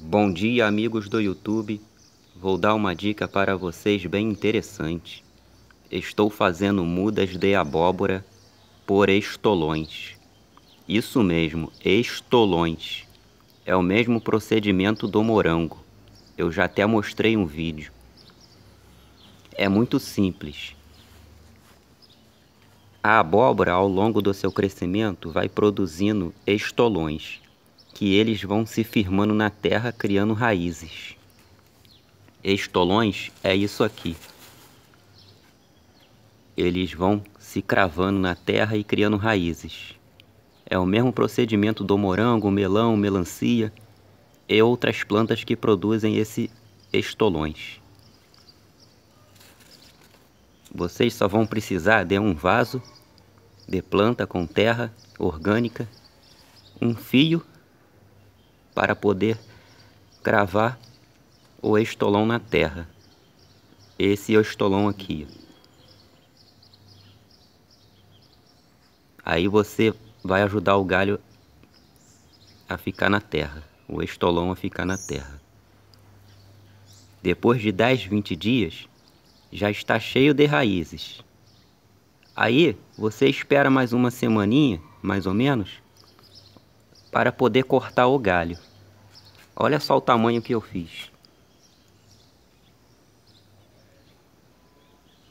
Bom dia, amigos do YouTube. Vou dar uma dica para vocês bem interessante. Estou fazendo mudas de abóbora por estolões. Isso mesmo, estolões. É o mesmo procedimento do morango. Eu já até mostrei um vídeo. É muito simples. A abóbora, ao longo do seu crescimento, vai produzindo estolões que eles vão se firmando na terra criando raízes. Estolões é isso aqui. Eles vão se cravando na terra e criando raízes. É o mesmo procedimento do morango, melão, melancia e outras plantas que produzem esse estolões. Vocês só vão precisar de um vaso de planta com terra orgânica, um fio para poder cravar o estolão na terra. Esse é o estolão aqui. Aí você vai ajudar o galho a ficar na terra, o estolão a ficar na terra. Depois de 10, 20 dias, já está cheio de raízes. Aí você espera mais uma semaninha, mais ou menos, para poder cortar o galho. Olha só o tamanho que eu fiz.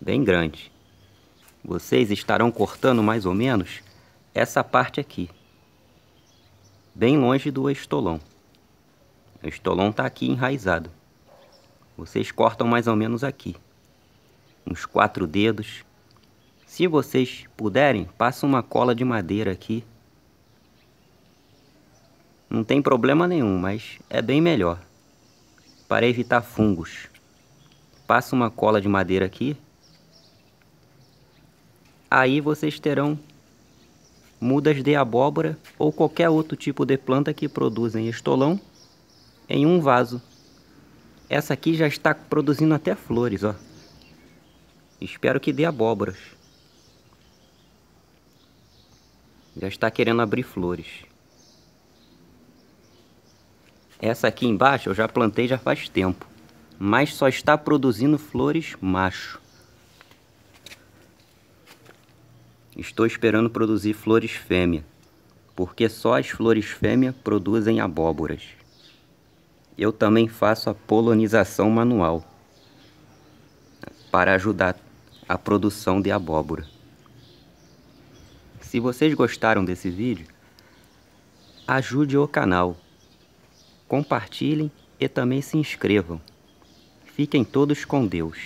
Bem grande. Vocês estarão cortando mais ou menos essa parte aqui. Bem longe do estolão. O estolão está aqui enraizado. Vocês cortam mais ou menos aqui. Uns quatro dedos. Se vocês puderem, passa uma cola de madeira aqui não tem problema nenhum, mas é bem melhor. Para evitar fungos. Passa uma cola de madeira aqui. Aí vocês terão mudas de abóbora ou qualquer outro tipo de planta que produzem estolão em um vaso. Essa aqui já está produzindo até flores, ó. Espero que dê abóboras. Já está querendo abrir flores. Essa aqui embaixo eu já plantei já faz tempo, mas só está produzindo flores macho. Estou esperando produzir flores fêmea, porque só as flores fêmea produzem abóboras. Eu também faço a polonização manual para ajudar a produção de abóbora. Se vocês gostaram desse vídeo, ajude o canal compartilhem e também se inscrevam. Fiquem todos com Deus.